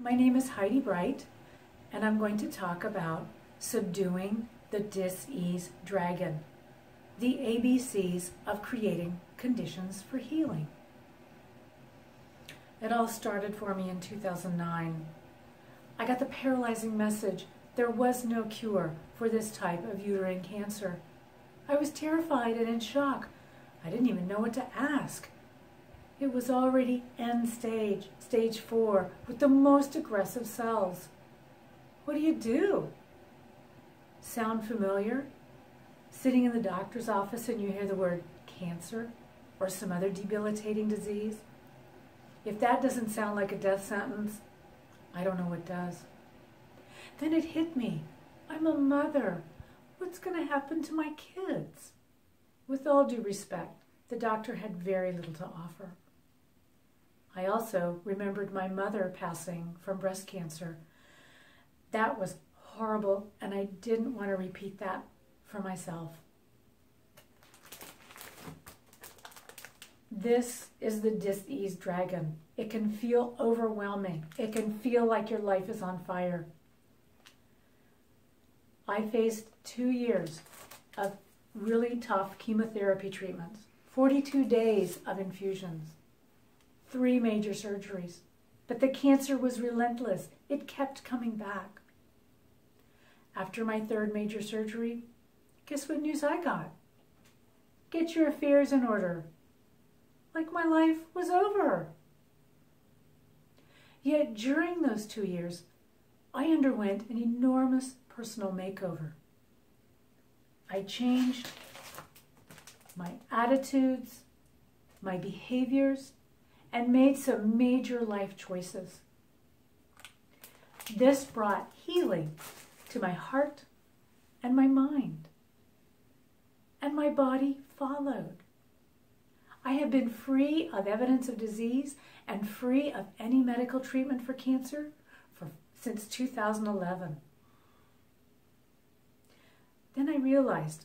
My name is Heidi Bright, and I'm going to talk about subduing the dis-ease dragon, the ABCs of creating conditions for healing. It all started for me in 2009. I got the paralyzing message there was no cure for this type of uterine cancer. I was terrified and in shock. I didn't even know what to ask. It was already end stage, stage four, with the most aggressive cells. What do you do? Sound familiar? Sitting in the doctor's office and you hear the word cancer or some other debilitating disease? If that doesn't sound like a death sentence, I don't know what does. Then it hit me. I'm a mother. What's going to happen to my kids? With all due respect, the doctor had very little to offer. I also remembered my mother passing from breast cancer. That was horrible, and I didn't want to repeat that for myself. This is the dis-ease dragon. It can feel overwhelming. It can feel like your life is on fire. I faced two years of really tough chemotherapy treatments, 42 days of infusions, three major surgeries. But the cancer was relentless. It kept coming back. After my third major surgery, guess what news I got? Get your affairs in order. Like my life was over. Yet during those two years, I underwent an enormous personal makeover. I changed my attitudes, my behaviors, and made some major life choices. This brought healing to my heart and my mind, and my body followed. I have been free of evidence of disease and free of any medical treatment for cancer for, since 2011. Then I realized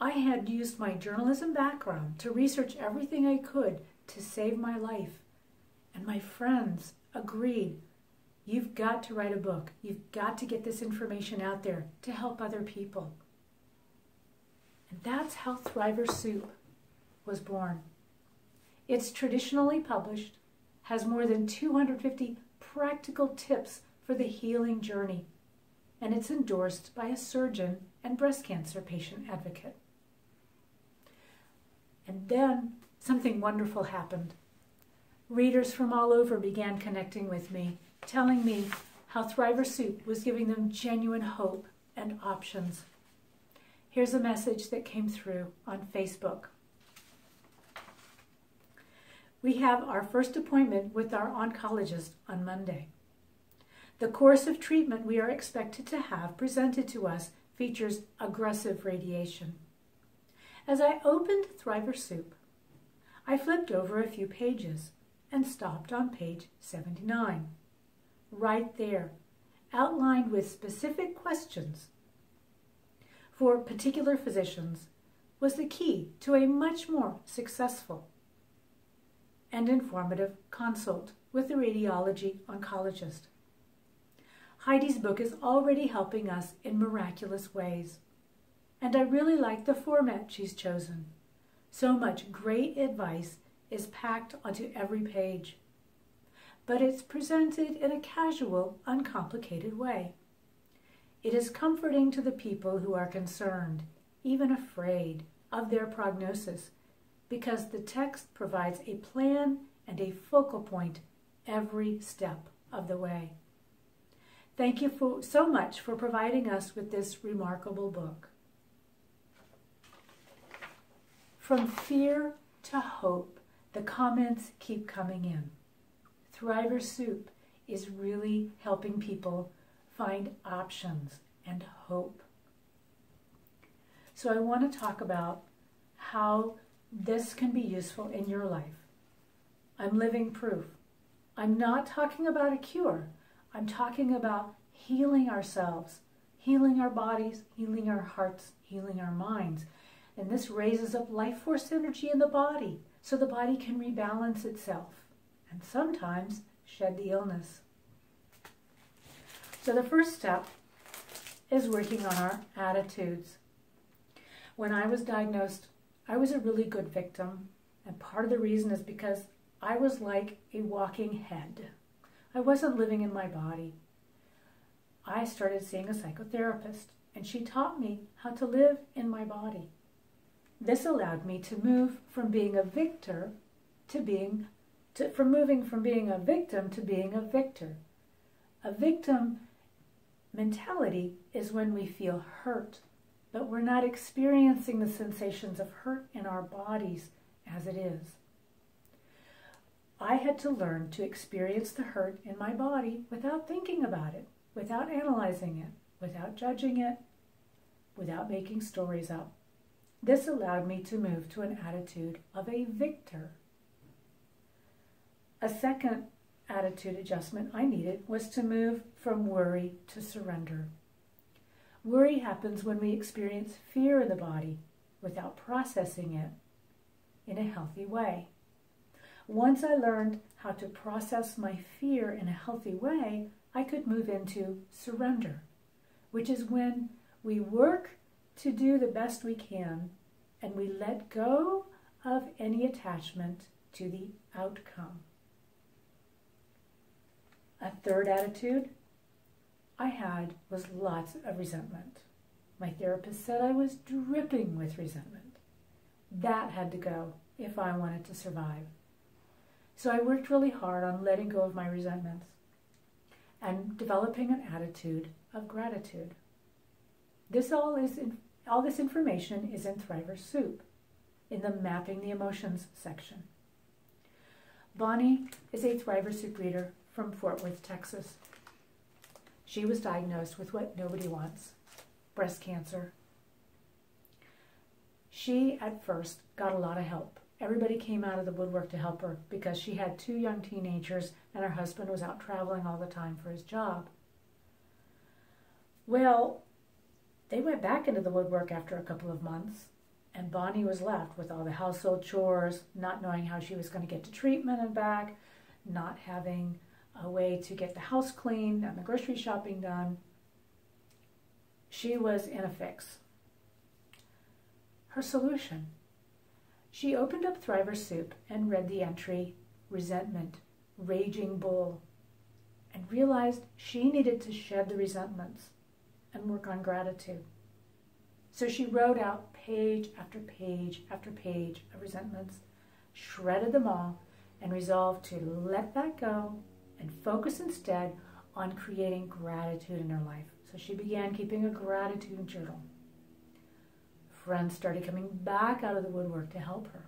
I had used my journalism background to research everything I could to save my life. And my friends agreed you've got to write a book. You've got to get this information out there to help other people. And that's how Thriver Soup was born. It's traditionally published, has more than 250 practical tips for the healing journey, and it's endorsed by a surgeon and breast cancer patient advocate. And then something wonderful happened. Readers from all over began connecting with me, telling me how Thriver Soup was giving them genuine hope and options. Here's a message that came through on Facebook. We have our first appointment with our oncologist on Monday. The course of treatment we are expected to have presented to us features aggressive radiation. As I opened Thriver Soup, I flipped over a few pages and stopped on page 79. Right there, outlined with specific questions for particular physicians, was the key to a much more successful and informative consult with the radiology oncologist. Heidi's book is already helping us in miraculous ways, and I really like the format she's chosen. So much great advice is packed onto every page. But it's presented in a casual, uncomplicated way. It is comforting to the people who are concerned, even afraid, of their prognosis, because the text provides a plan and a focal point every step of the way. Thank you for, so much for providing us with this remarkable book. From fear to hope, the comments keep coming in. Thriver Soup is really helping people find options and hope. So I want to talk about how this can be useful in your life. I'm living proof. I'm not talking about a cure. I'm talking about healing ourselves, healing our bodies, healing our hearts, healing our minds. And this raises up life force energy in the body so the body can rebalance itself and sometimes shed the illness. So the first step is working on our attitudes. When I was diagnosed, I was a really good victim. And part of the reason is because I was like a walking head. I wasn't living in my body. I started seeing a psychotherapist, and she taught me how to live in my body. This allowed me to move from being a victor to being, to, from moving from being a victim to being a victor. A victim mentality is when we feel hurt, but we're not experiencing the sensations of hurt in our bodies as it is. I had to learn to experience the hurt in my body without thinking about it, without analyzing it, without judging it, without making stories up. This allowed me to move to an attitude of a victor. A second attitude adjustment I needed was to move from worry to surrender. Worry happens when we experience fear in the body without processing it in a healthy way. Once I learned how to process my fear in a healthy way, I could move into surrender, which is when we work to do the best we can and we let go of any attachment to the outcome. A third attitude I had was lots of resentment. My therapist said I was dripping with resentment. That had to go if I wanted to survive. So I worked really hard on letting go of my resentments and developing an attitude of gratitude. This all is in, all this information is in Thriver Soup in the Mapping the Emotions section. Bonnie is a Thriver Soup reader from Fort Worth, Texas. She was diagnosed with what nobody wants breast cancer. She, at first, got a lot of help. Everybody came out of the woodwork to help her because she had two young teenagers and her husband was out traveling all the time for his job. Well, they went back into the woodwork after a couple of months, and Bonnie was left with all the household chores, not knowing how she was going to get to treatment and back, not having a way to get the house cleaned and the grocery shopping done. She was in a fix. Her solution she opened up Thriver Soup and read the entry, Resentment, Raging Bull, and realized she needed to shed the resentments and work on gratitude. So she wrote out page after page after page of resentments, shredded them all, and resolved to let that go and focus instead on creating gratitude in her life. So she began keeping a gratitude journal friends started coming back out of the woodwork to help her.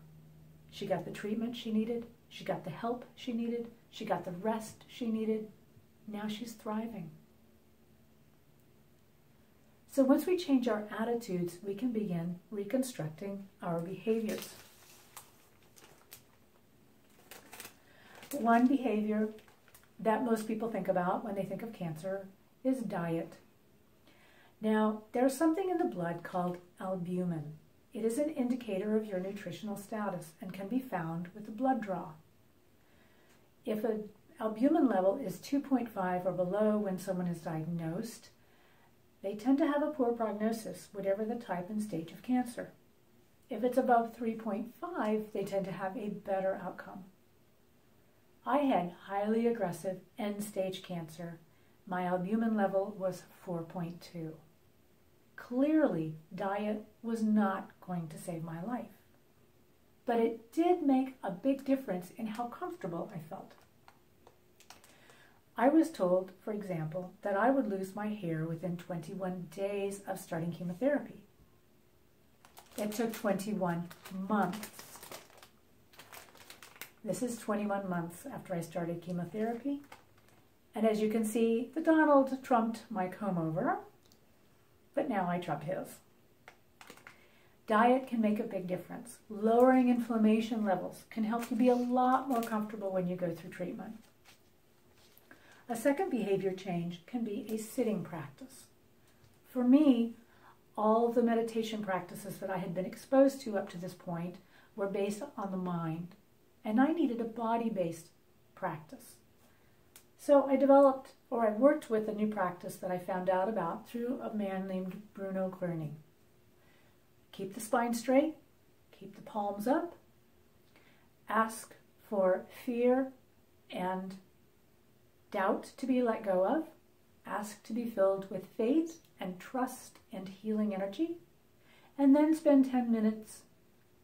She got the treatment she needed. She got the help she needed. She got the rest she needed. Now she's thriving. So once we change our attitudes, we can begin reconstructing our behaviors. One behavior that most people think about when they think of cancer is diet. Now, there's something in the blood called albumin. It is an indicator of your nutritional status and can be found with a blood draw. If an albumin level is 2.5 or below when someone is diagnosed, they tend to have a poor prognosis, whatever the type and stage of cancer. If it's above 3.5, they tend to have a better outcome. I had highly aggressive end stage cancer. My albumin level was 4.2. Clearly, diet was not going to save my life. But it did make a big difference in how comfortable I felt. I was told, for example, that I would lose my hair within 21 days of starting chemotherapy. It took 21 months. This is 21 months after I started chemotherapy. And as you can see, the Donald trumped my comb over but now I trump his. Diet can make a big difference. Lowering inflammation levels can help you be a lot more comfortable when you go through treatment. A second behavior change can be a sitting practice. For me, all the meditation practices that I had been exposed to up to this point were based on the mind, and I needed a body based practice. So I developed, or I worked with a new practice that I found out about through a man named Bruno Gröning. Keep the spine straight, keep the palms up, ask for fear and doubt to be let go of, ask to be filled with faith and trust and healing energy, and then spend 10 minutes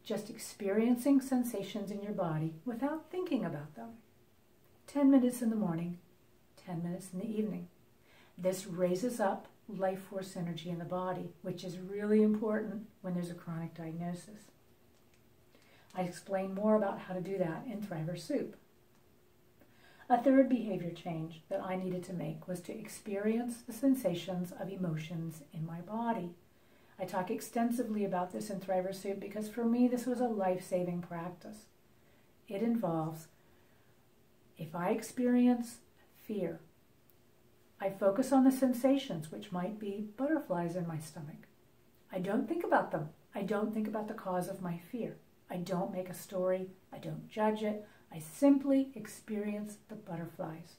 just experiencing sensations in your body without thinking about them. 10 minutes in the morning, 10 minutes in the evening. This raises up life force energy in the body, which is really important when there's a chronic diagnosis. I explain more about how to do that in Thriver Soup. A third behavior change that I needed to make was to experience the sensations of emotions in my body. I talk extensively about this in Thriver Soup because for me this was a life-saving practice. It involves, if I experience fear, I focus on the sensations, which might be butterflies in my stomach. I don't think about them. I don't think about the cause of my fear. I don't make a story. I don't judge it. I simply experience the butterflies.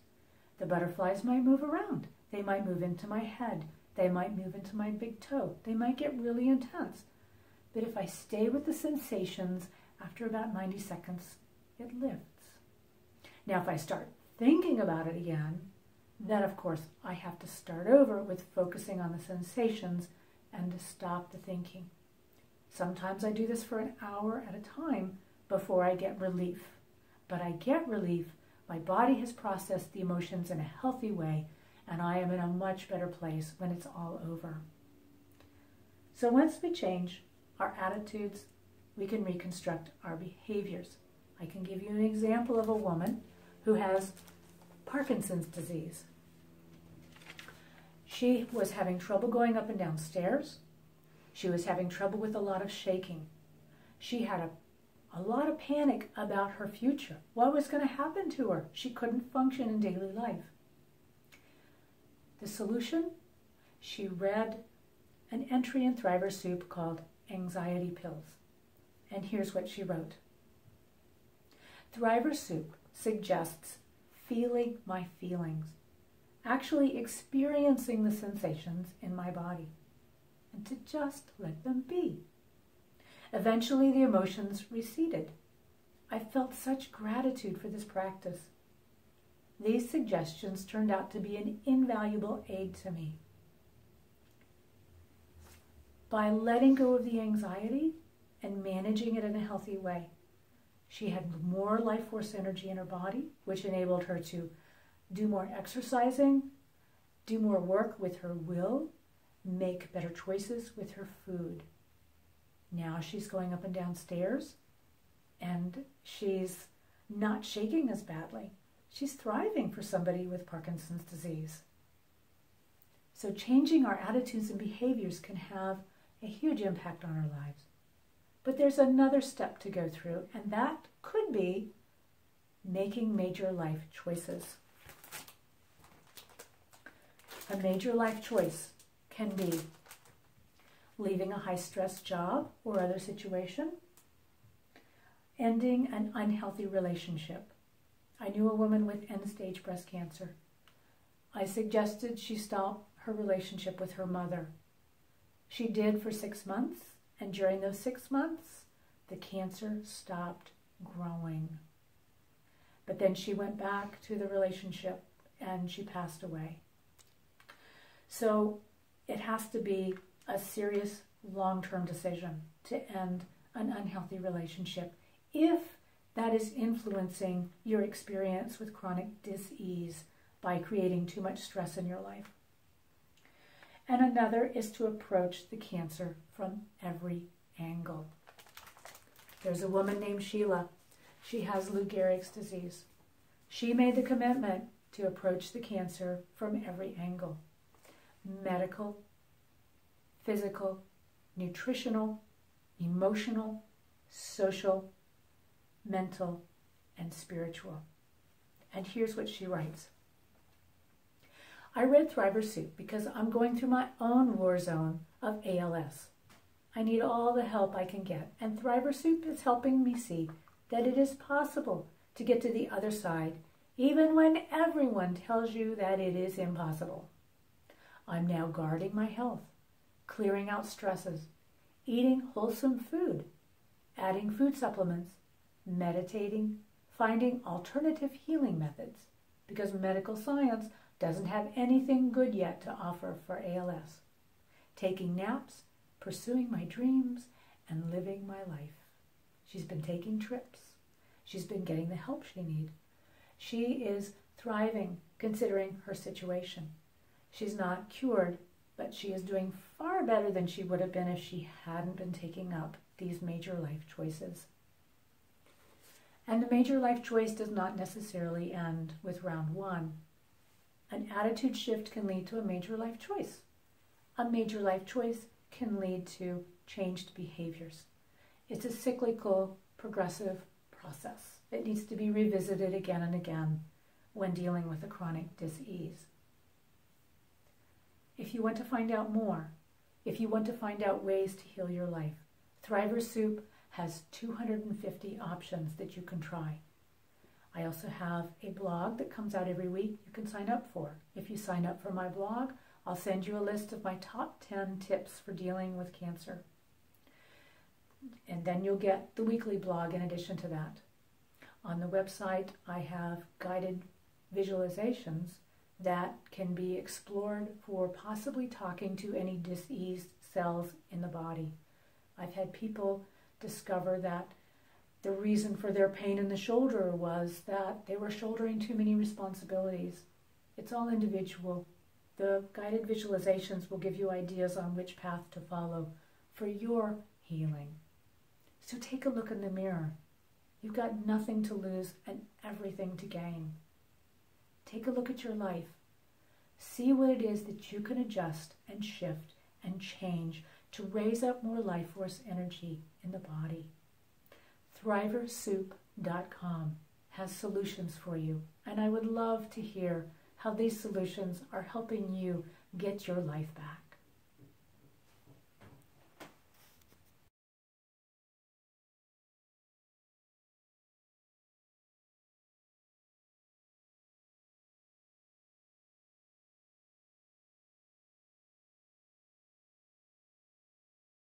The butterflies might move around. They might move into my head. They might move into my big toe. They might get really intense. But if I stay with the sensations, after about 90 seconds, it lifts. Now, if I start thinking about it again, then of course I have to start over with focusing on the sensations and to stop the thinking. Sometimes I do this for an hour at a time before I get relief. But I get relief. My body has processed the emotions in a healthy way and I am in a much better place when it's all over. So once we change our attitudes, we can reconstruct our behaviors. I can give you an example of a woman who has Parkinson's disease. She was having trouble going up and down stairs. She was having trouble with a lot of shaking. She had a, a lot of panic about her future. What was going to happen to her? She couldn't function in daily life. The solution? She read an entry in Thriver Soup called Anxiety Pills. And here's what she wrote. Thriver Soup suggests feeling my feelings, actually experiencing the sensations in my body, and to just let them be. Eventually, the emotions receded. I felt such gratitude for this practice. These suggestions turned out to be an invaluable aid to me. By letting go of the anxiety and managing it in a healthy way, she had more life force energy in her body, which enabled her to do more exercising, do more work with her will, make better choices with her food. Now she's going up and down stairs and she's not shaking as badly. She's thriving for somebody with Parkinson's disease. So changing our attitudes and behaviors can have a huge impact on our lives. But there's another step to go through, and that could be making major life choices. A major life choice can be leaving a high stress job or other situation, ending an unhealthy relationship, I knew a woman with end stage breast cancer. I suggested she stop her relationship with her mother. She did for six months, and during those six months, the cancer stopped growing. But then she went back to the relationship and she passed away. So it has to be a serious long term decision to end an unhealthy relationship if that is influencing your experience with chronic dis-ease by creating too much stress in your life. And another is to approach the cancer from every angle. There's a woman named Sheila. She has Lou Gehrig's disease. She made the commitment to approach the cancer from every angle. Medical, physical, nutritional, emotional, social, mental, and spiritual. And here's what she writes. I read Thriver Soup because I'm going through my own war zone of ALS. I need all the help I can get, and Thriver Soup is helping me see that it is possible to get to the other side even when everyone tells you that it is impossible. I'm now guarding my health, clearing out stresses, eating wholesome food, adding food supplements, meditating, finding alternative healing methods, because medical science doesn't have anything good yet to offer for ALS. Taking naps, pursuing my dreams, and living my life. She's been taking trips. She's been getting the help she needs. She is thriving considering her situation. She's not cured, but she is doing far better than she would have been if she hadn't been taking up these major life choices. And the major life choice does not necessarily end with round one. An attitude shift can lead to a major life choice. A major life choice can lead to changed behaviors. It's a cyclical, progressive process. It needs to be revisited again and again when dealing with a chronic disease. If you want to find out more, if you want to find out ways to heal your life, Thriver Soup has 250 options that you can try. I also have a blog that comes out every week you can sign up for. If you sign up for my blog, I'll send you a list of my top 10 tips for dealing with cancer. And then you'll get the weekly blog in addition to that. On the website, I have guided visualizations that can be explored for possibly talking to any diseased cells in the body. I've had people discover that the reason for their pain in the shoulder was that they were shouldering too many responsibilities. It's all individual. The guided visualizations will give you ideas on which path to follow for your healing. So take a look in the mirror. You've got nothing to lose and everything to gain. Take a look at your life. See what it is that you can adjust and shift and change to raise up more life force energy in the body. ThriverSoup.com has solutions for you, and I would love to hear how these solutions are helping you get your life back.